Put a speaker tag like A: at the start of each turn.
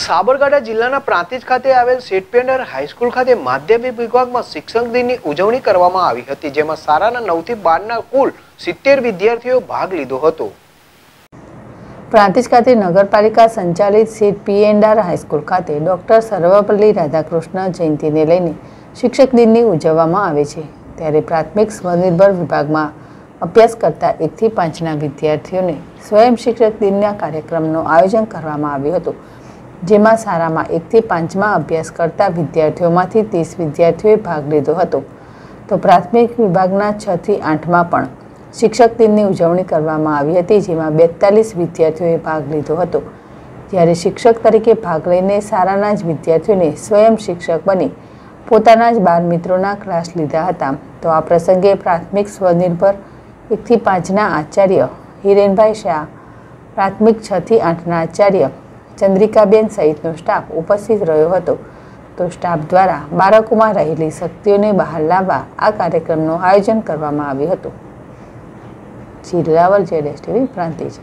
A: સાબરકાંઠા જિલ્લાના પ્રાંતિજ ખાતે આવેલ સેટપેન્ડર હાઈસ્કૂલ ખાતે માધ્યમિક વિભાગમાં શિક્ષક દિનની ઉજવણી કરવામાં આવી હતી, જેમાં સારાના નવથી બારના કુલ સિત્તેર વિદ્યાર્થીઓ ભાગ લીધો હતો.
B: પ્રાંતિજ ખાતે નગરપાલિકા સંચાલિત સીટ પીએનડાર હાઈસ્કૂલ ખાતે ડોક્ટર સર્વપલ્લી રાધાકૃષ્ણ જયંતિને લઈને શિક્ષક દિનની ઉજવવામાં આવે છે. ત્યારે પ્રાથમિક સ્વનિર્ભર વિભાગમાં અભ્યાસ કરતા એકથી પાંચના વિદ્યાર્થીઓને સ્વયં શિક્ષક દિનના કાર્યક્રમનું આયોજન કરવામાં આવ્યું હતું. જેમાં સારામાં એકથી પાંચમાં અભ્યાસ કરતા વિદ્યાર્થીઓમાંથી ત્રીસ વિદ્યાર્થીઓએ ભાગ લીધો હતો. તો પ્રાથમિક વિભાગના છથી આઠમાં પણ શિક્ષક દિનની ઉજવણી કરવામાં આવી હતી, જેમાં બેતાલીસ વિદ્યાર્થીઓએ ભાગ લીધો હતો. જ્યારે શિક્ષક તરીકે ભાગ લઈને સારાના જ વિદ્યાર્થીઓને સ્વયં શિક્ષક બની પોતાના જ બાળ મિત્રોના ક્લાસ લીધા હતા. તો આ પ્રસંગે પ્રાથમિક સ્વનિર્ભર એકથી પાંચના આચાર્ય હિરેનભાઈ શાહ, પ્રાથમિક છથી આઠના આચાર્ય ચંદ્રિકાબેન સહિતનો સ્ટાફ ઉપસ્થિત રહ્યો હતો. તો સ્ટાફ દ્વારા બાળકોમાં રહેલી શક્તિઓને બહાર લાવવા આ કાર્યક્રમનું આયોજન કરવામાં આવ્યું હતું. જિલ્લાવર જેડેશ ટીવી, પ્રાંતિજ.